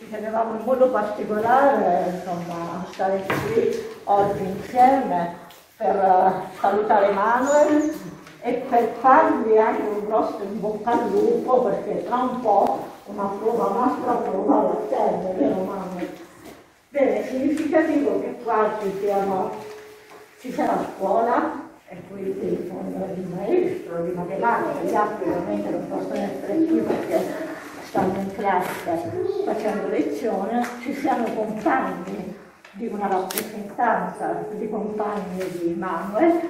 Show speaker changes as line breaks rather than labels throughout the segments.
ci tenevamo in modo particolare insomma, stare qui oggi insieme per uh, salutare Manuel e per fargli anche un grosso in bocca al lupo perché tra un po' una prova, un'altra prova la serve, vero Manuel? Bene, significativo che qua ci, siano, ci sia la scuola e quindi con il maestro di matematica, gli altri ovviamente non possono essere qui perché stanno in classe facendo lezione, ci siano compagni di una rappresentanza di compagni di Manuel,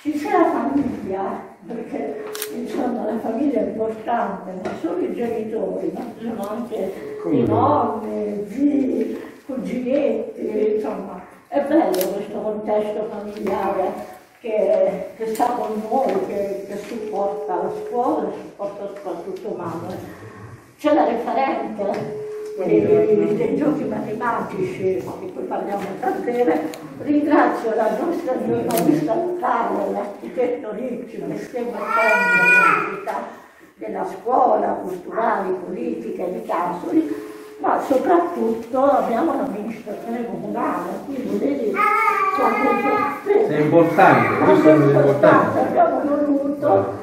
ci sia la famiglia, perché insomma la famiglia è importante, non solo i genitori, ma ci sono anche Come i nonni, zii, cuginetti, insomma. È bello questo contesto familiare che, che sta con noi, che, che supporta la scuola e supporta soprattutto Manuel. C'è la referente dei, dei, giochi matematici di cui parliamo breve. Ringrazio la nostra giornalista locale, l'architetto Ricci, che segue l'attività della scuola, culturali, politiche, di Casoli, ma soprattutto abbiamo l'amministrazione comunale, quindi vedi
è importante, questo è importante.
Abbiamo voluto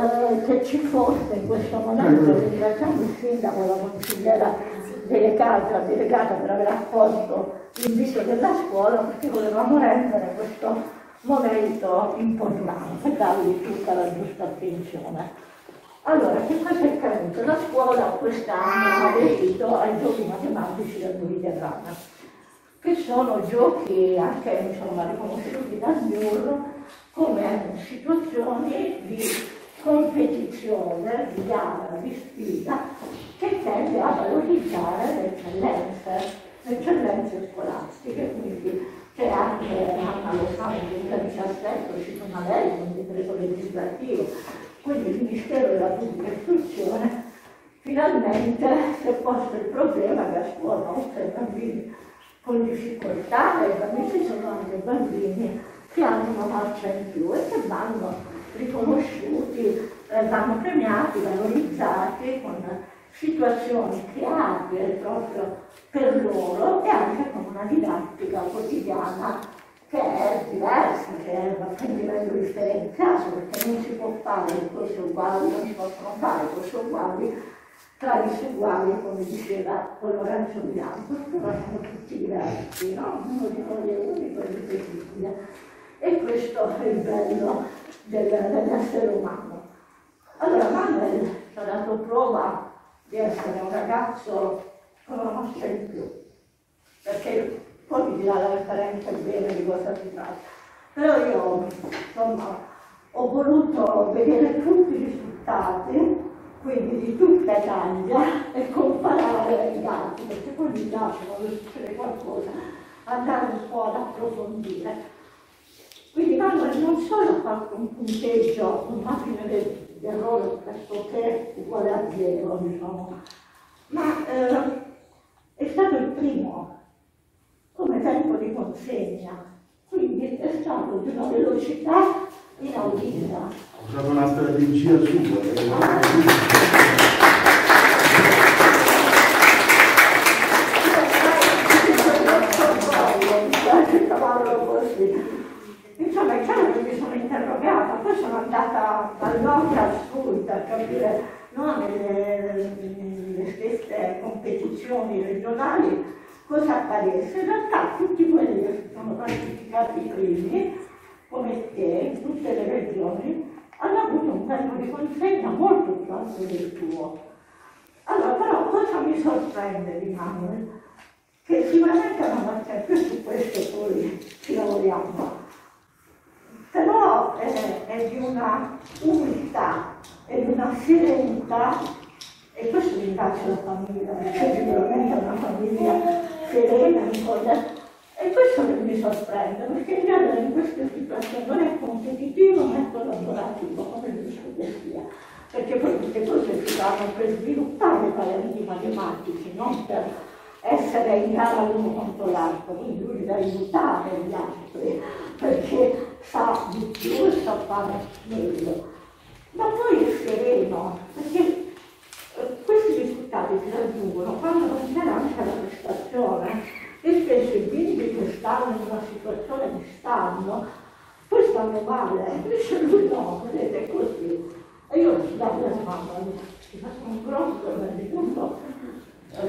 eh, che ci fosse in questo momento, ringraziamo il sindaco la consigliera delegata, delegata per aver accolto l'invito della scuola perché volevamo rendere questo momento importante, dargli tutta la giusta attenzione. Allora, che cosa è accaduto? La scuola quest'anno ha aderito ai giochi matematici del Mediterraneo, che sono giochi anche insomma, riconosciuti dal MIUR come situazioni di competizione, di gara, di sfida, che tende a valorizzare le eccellenze, le eccellenze scolastiche, quindi c'è anche, Anna lo sa, nel 2017 è uscita una legge, un decreto legislativo, quindi il Ministero della Pubblica Istruzione finalmente si è posto il problema che a scuola oltre ai bambini con difficoltà, e bambini sono anche bambini che hanno una marcia in più e che vanno riconosciuti, eh, vanno premiati, valorizzati con situazioni create proprio per loro e anche con una didattica quotidiana che è diversa, che è un livello differenziato, perché non si può fare corsi uguali, non si possono fare corsi uguali tra gli uguali, come diceva Lorenzo Bianco, però sono tutti diversi, no? Uno di noi è unico e irripetibile. E questo è il bello del, dell'essere umano. Allora Manuel ci ha dato prova di essere un ragazzo con una moscia in più, perché poi mi dirà la referenza bene di cosa si tratta. Però io insomma ho voluto vedere tutti i risultati, quindi di tutta Italia, e comparare i dati, perché poi mi piace quando succede qualcosa, andare un po' ad approfondire. Quindi Manuel non solo ha fatto un punteggio, un margine di errore pressoché uguale a zero, diciamo, ma eh, è stato il primo come tempo di consegna, quindi è stato di una velocità inaudita.
Ho usato una strategia sua.
Eh? Insomma, è chiaro che mi sono interrogata, poi sono andata dal nord al sud per capire no, nelle, nelle stesse competizioni regionali cosa accadesse. In realtà tutti quelli che sono classificati primi, come te, in tutte le regioni, hanno avuto un tempo di consegna molto più alto del tuo. Allora, però, cosa mi sorprende di Manuel? Che sicuramente non va sempre su questo poi ci lavoriamo però è di una umiltà e di una serenità e questo ringrazio la famiglia, perché sicuramente è una famiglia serena, e questo che mi sorprende, perché in genere in queste situazioni non è competitivo ma è collaborativo, come giusto che sia, perché poi queste cose si fanno per sviluppare talenti matematici, non per essere in gara l'uno contro l'altro, quindi lui deve aiutare gli altri, perché sa di più, e sa fare meglio. Ma poi riusciremo, perché eh, questi risultati si raggiungono quando non c'è anche la prestazione. E spesso i bimbi che stanno in una situazione di stanno, poi stanno male, invece lui no, vedete, è così. E io ho dato la mamma, ti faccio un grosso, punto,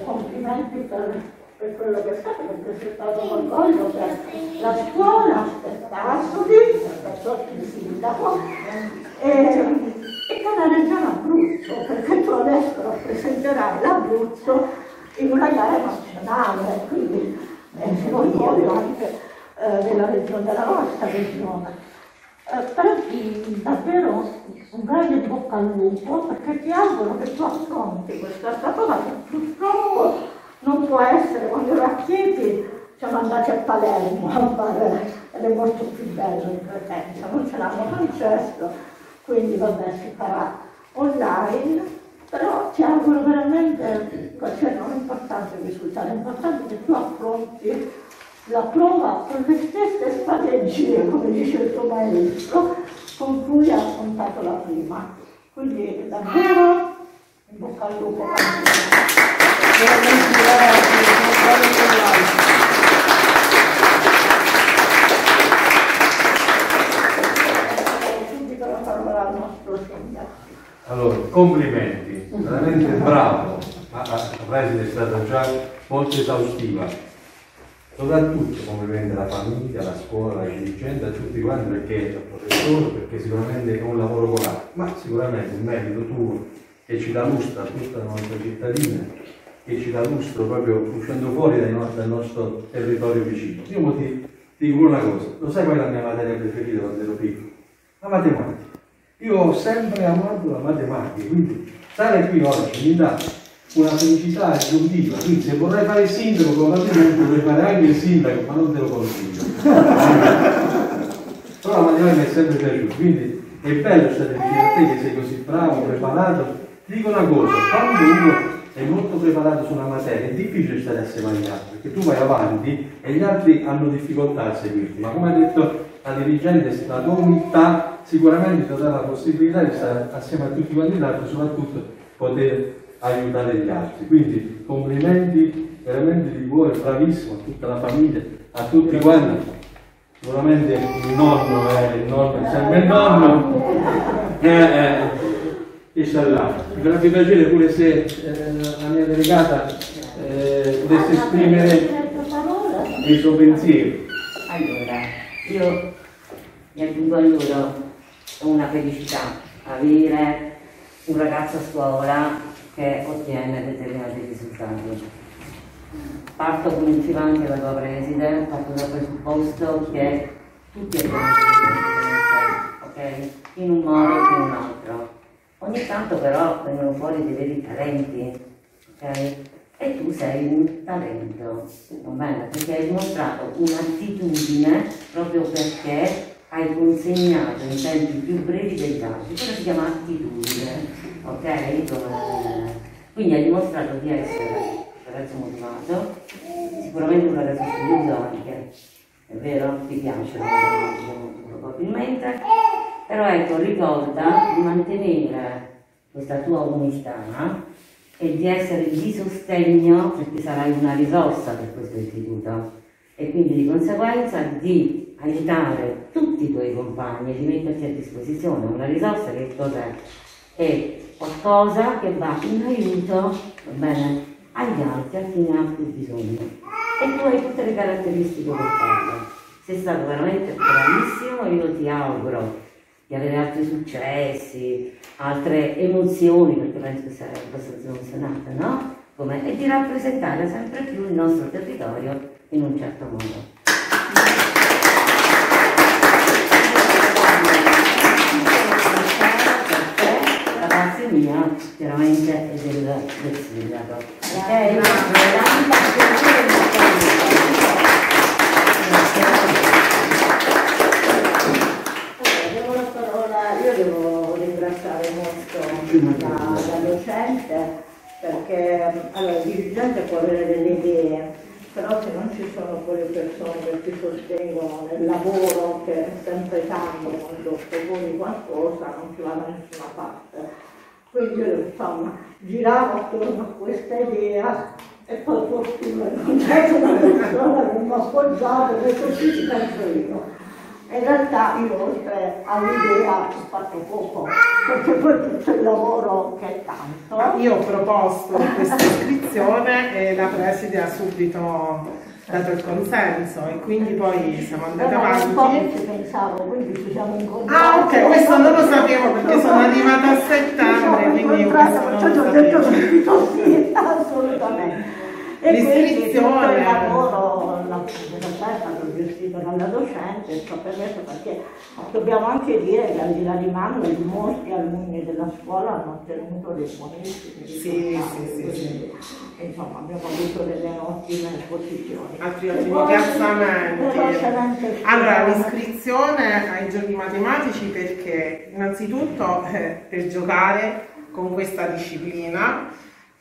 complimenti per quello che è stato, un orgoglio per la scuola, Tassoli, il sindaco, e, e regione Abruzzo, perché tu adesso rappresenterai l'Abruzzo in una gara nazionale, quindi è un orgoglio anche eh, della regione, della nostra regione. Eh, però ti davvero un grande bocca al lupo perché ti auguro che tu affronti questa cosa che purtroppo non può essere quando ero a Chieti siamo andati a Palermo a fare ed è molto più bello in presenza, non ce l'hanno concesso, quindi vabbè si farà online, però ti auguro veramente, cioè non è importante il è importante che tu affronti la prova con le stesse strategie, come dice il tuo maestro, con cui ha affrontato la prima. Quindi davvero in bocca al lupo. La parola.
Allora, complimenti, veramente bravo, ma la preside è stata già molto esaustiva soprattutto complimenti alla famiglia, alla scuola, ai dirigenti, a tutti quanti perché al professore, perché sicuramente è un lavoro colato, ma sicuramente un merito tuo che ci dà lustro a tutta la nostra cittadina, che ci dà lustro proprio uscendo fuori dal nostro, dal nostro territorio vicino. Io ti, ti dico una cosa, lo sai qual è la mia materia preferita quando ero piccolo? La matematica. Io ho sempre amato la matematica, quindi stare qui oggi mi dà una felicità aggiuntiva. Quindi se vorrei fare il sindaco, probabilmente dovrei fare anche il sindaco, ma non te lo consiglio. Però la matematica mi è sempre piaciuta, quindi è bello stare vicino a te che sei così bravo, preparato. Ti dico una cosa, quando uno è molto preparato su una materia è difficile stare assieme agli altri, perché tu vai avanti e gli altri hanno difficoltà a seguirti, ma come ha detto la dirigente, la tua umiltà sicuramente ti dà la possibilità di stare assieme a tutti quanti gli altri, soprattutto poter aiutare gli altri. Quindi complimenti veramente di cuore, bravissimo a tutta la famiglia, a tutti quanti. Sicuramente il nonno è il nonno, sempre il nonno. Eh, eh, inshallah. Mi farebbe piacere pure se eh, la mia delegata eh, potesse esprimere il suo pensiero.
Allora, io mi aggiungo a loro una felicità avere un ragazzo a scuola che ottiene determinati risultati. Parto come diceva anche la tua preside, parto dal presupposto che tutti abbiamo ok? In un modo o in un altro. Ogni tanto però vengono fuori dei veri talenti, ok? E tu sei un talento, va bene? Perché hai dimostrato un'attitudine proprio perché hai consegnato in tempi più brevi degli altri. Quello si chiama attitudine ok? Quindi hai dimostrato di essere un ragazzo motivato, sicuramente un ragazzo studioso anche, è vero? Ti piace, probabilmente, però ecco, ricorda di mantenere questa tua umiltà e di essere di sostegno perché sarai una risorsa per questo istituto e quindi di conseguenza di aiutare tutti i tuoi compagni di metterti a disposizione una risorsa che cos'è? È qualcosa che va in aiuto bene, agli altri, a chi ne ha più bisogno. E tu hai tutte le caratteristiche per farlo. Sei stato veramente bravissimo io ti auguro di avere altri successi, altre emozioni, perché penso che sarai abbastanza emozionata, no? Come, e di rappresentare sempre più il nostro territorio in un certo modo. mia chiaramente è del, del sindaco. Ok?
Devo la parola, io devo ringraziare la, la docente perché allora, il dirigente può avere delle idee, però se non ci sono quelle persone che ti sostengono nel lavoro, che è sempre tanto quando proponi qualcosa, non si va da nessuna parte. Quindi io insomma giravo attorno a questa idea e poi figlio non c'è una persona che mi ha appoggiato e detto sì ci penso io. In realtà io oltre all'idea ho fatto poco, perché poi tutto il lavoro che è tanto.
Io ho proposto questa iscrizione e la preside ha subito dato il consenso e quindi poi siamo andati
Era un po'
avanti.
pensavo, quindi ci siamo incontrati.
Ah ok, questo non lo sapevo perché sono arrivata a settembre, quindi questo non
ti
lo
ho detto
sapevo.
subito sì, assolutamente. E quindi tutto il lavoro la, realtà è stato gestito dalla docente, sto permesso perché dobbiamo anche dire che al di là di Manuel molti alunni della scuola hanno ottenuto dei buonissimi
Sì,
risultati,
sì, sì,
Insomma, abbiamo avuto delle ottime posizioni.
Altri ottimi piazzamenti. Allora, l'iscrizione ai giochi matematici perché innanzitutto eh, per giocare con questa disciplina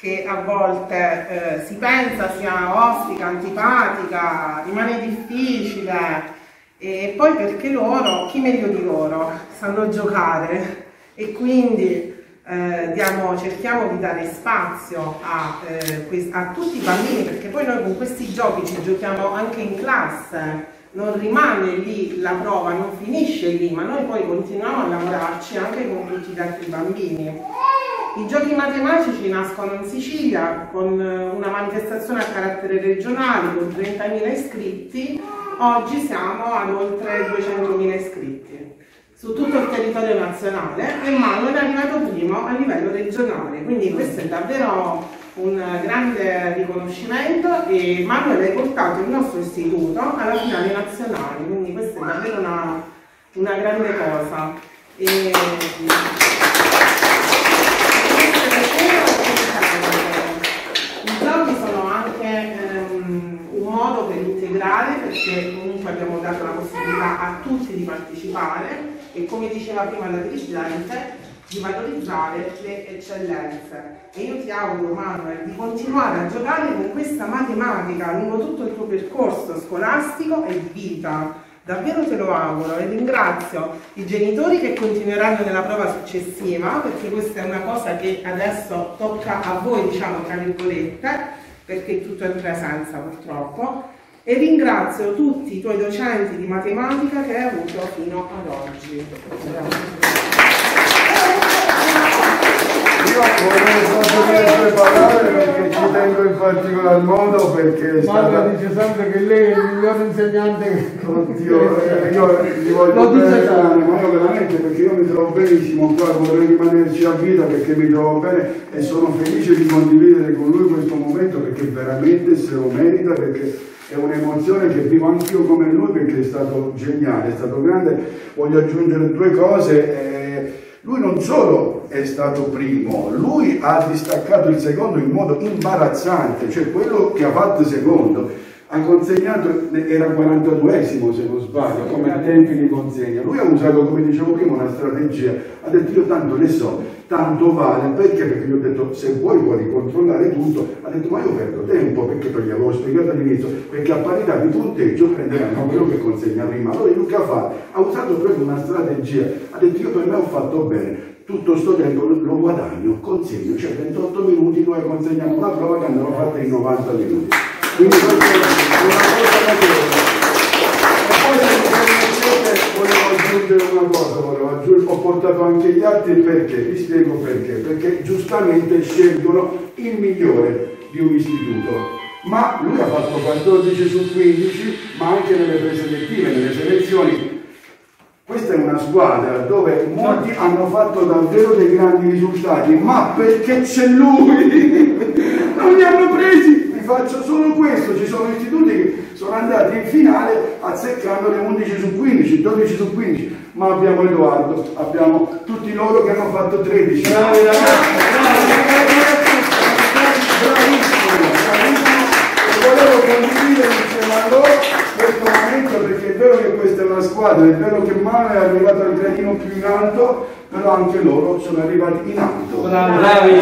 che a volte eh, si pensa sia ostica, antipatica, rimane difficile. E poi perché loro, chi meglio di loro, sanno giocare. E quindi eh, diamo- cerchiamo di dare spazio a, eh, a tutti i bambini perché poi noi con questi giochi ci giochiamo anche in classe, non rimane lì la prova, non finisce lì, ma noi poi continuiamo a lavorarci anche con tutti gli altri bambini. I giochi matematici nascono in Sicilia con eh, una manifestazione a carattere regionale con 30.000 iscritti, oggi siamo ad oltre 200.000 iscritti su tutto il territorio nazionale e Manuel è arrivato primo a livello regionale, quindi questo è davvero un grande riconoscimento e Manuel ha portato il nostro istituto alla finale nazionale, quindi questa è davvero una, una grande cosa. E... I giochi sono anche ehm, un modo per integrare perché comunque abbiamo dato la possibilità a tutti di partecipare e come diceva prima la Presidente di valorizzare le eccellenze e io ti auguro Manuel di continuare a giocare con questa matematica lungo tutto il tuo percorso scolastico e di vita Davvero te lo auguro e ringrazio i genitori che continueranno nella prova successiva perché questa è una cosa che adesso tocca a voi, diciamo tra virgolette, perché tutto è in presenza purtroppo. E ringrazio tutti i tuoi docenti di matematica che hai avuto fino ad oggi.
Io vorrei proprio preparare perché ci tengo in particolar modo perché è stata...
dice sempre che lei è il miglior insegnante che...
Oddio, eh, io gli voglio
Lo dice
bene,
sempre.
ma io veramente perché io mi trovo benissimo qua, vorrei rimanerci a vita perché mi trovo bene e sono felice di condividere con lui questo momento perché veramente se lo merita, perché è un'emozione che vivo anch'io come lui perché è stato geniale, è stato grande. Voglio aggiungere due cose. eh, lui non solo è stato primo, lui ha distaccato il secondo in modo imbarazzante, cioè quello che ha fatto secondo ha consegnato, era 42esimo se non sbaglio, come tempi di consegna. Lui ha usato, come dicevo prima, una strategia, ha detto io tanto ne so, tanto vale, perché? Perché gli ho detto se vuoi puoi ricontrollare tutto, ha detto ma io perdo tempo, perché gli avevo spiegato all'inizio, perché a parità di punteggio prenderanno quello che consegna prima. Allora lui che ha fatto? Ha usato proprio una strategia, ha detto io per me ho fatto bene, tutto sto tempo lo lo guadagno, consegno, cioè 28 minuti noi consegniamo una prova che andrà fatta in 90 minuti. Quindi cosa notevole. E poi volevo aggiungere una cosa, volevo aggiungere, ho portato anche gli altri perché, vi spiego perché, perché giustamente scelgono il migliore di un istituto. Ma lui ha fatto 14 su 15, ma anche nelle preselettive, nelle selezioni questa è una squadra dove molti hanno fatto davvero dei grandi risultati, ma perché c'è lui? Non li hanno presi! Vi faccio solo questo, ci sono istituti che sono andati in finale azzeccando le 11 su 15, 12 su 15, ma abbiamo Edoardo, abbiamo tutti loro che hanno fatto 13.
Bravi ragazzi,
Bravissimo, bravissimo. E volevo condividere insieme a loro questo momento perché è vero che questa è una squadra, è vero che Mano è arrivato al gradino più in alto, però anche loro sono arrivati in alto.
bravi, bravi.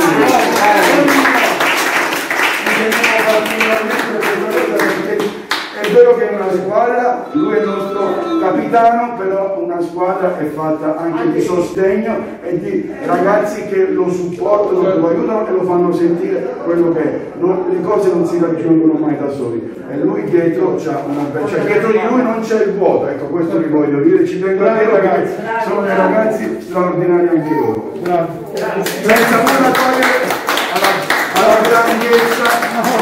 Mi tenevo particolarmente questa cosa perché È vero che è una squadra, lui è il nostro capitano, però una squadra è fatta anche di sostegno e di ragazzi che lo supportano, lo aiutano e lo fanno sentire quello che è. Non- le cose non si raggiungono mai da soli. E lui dietro c'ha una bella, cioè dietro di lui non c'è il vuoto, ecco questo vi voglio dire, ci tengo a dire perché sono dei ragazzi straordinari anche loro. Senza nulla togliere alla, alla grandezza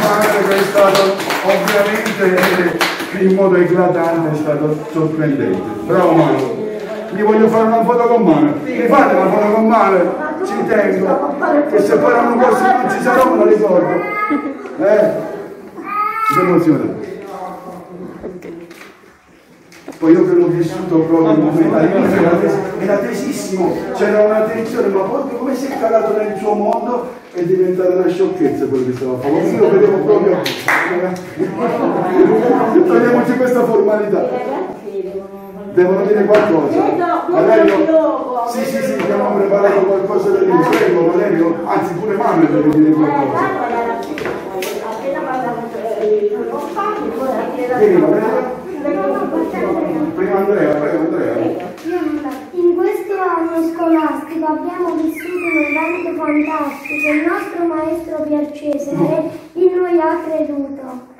madre che è stato ovviamente eh, in modo eclatante, è stato sorprendente. Bravo Mano. Mi voglio fare una foto con Mano. Mi fate una foto con Mano? Ci tengo. Che se poi l'anno prossimo non ci sarò me lo ricordo. Eh? Mi emoziona. Poi io che l'ho vissuto proprio il momento, era, tes- era tesissimo, c'era una tensione, ma poi come si è calato nel suo mondo è diventata una sciocchezza quello che stava facendo. Io vedevo proprio. Togliamoci questa formalità.
Devono...
Dire qualcosa. Valerio? Sì, sì, sì, abbiamo preparato qualcosa da dire. Prego, Valerio. Anzi, pure mamma deve dire qualcosa. Vieni, Valerio. Prima Andrea, prego Andrea.
In questo anno scolastico abbiamo vissuto un evento fantastico. Il nostro maestro Pier Cesare in noi ha creduto.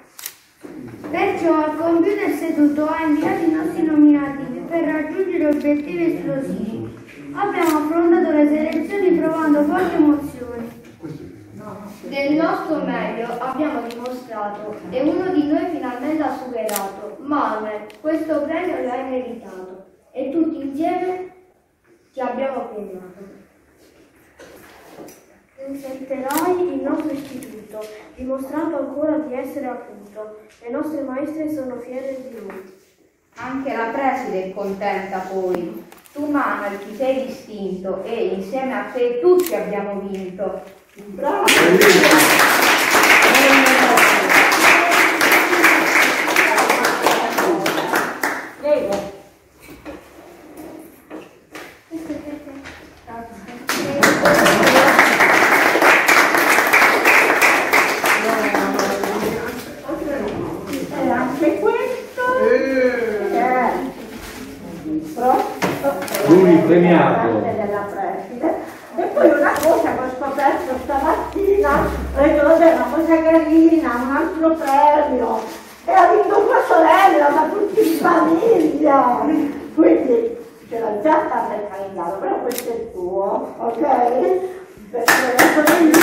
Perciò al computer seduto ha inviato i nostri nominativi per raggiungere obiettivi esplosivi. Abbiamo affrontato le selezioni provando forti emozioni.
Del nostro meglio abbiamo dimostrato e uno di noi finalmente ha superato. Manuel, questo premio l'hai meritato e tutti insieme ti abbiamo premiato.
Insetterai il nostro istituto, dimostrando ancora di essere appunto. Le nostre maestre sono fiere di noi.
Anche la preside è contenta poi. Tu Manuel ti sei distinto e insieme a te tutti abbiamo vinto.
Bravo! Scoperto stamattina, una cosa carina, un altro premio. E ha vinto tua sorella, ma tutti in famiglia. Quindi ce l'ho già il calendario, però questo è tuo, ok? Perché la sorellina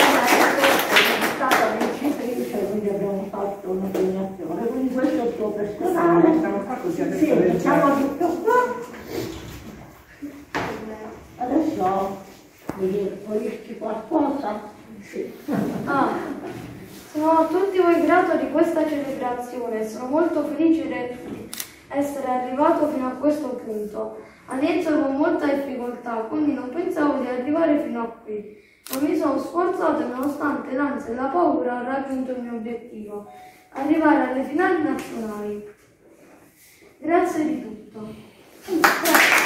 è stata vincitrice, quindi abbiamo fatto una premiazione, quindi questo è il tuo personale.
Mettiamo qua così adesso
Sì,
leggiamo.
mettiamo tutto qua. Adesso mi pulisci qualcosa? Sì.
Ah, sono a tutti voi grato di questa celebrazione, sono molto felice di essere arrivato fino a questo punto. All'inizio con molta difficoltà, quindi non pensavo di arrivare fino a qui, ma mi sono sforzato e nonostante l'ansia e la paura ho raggiunto il mio obiettivo, arrivare alle finali nazionali. Grazie di tutto.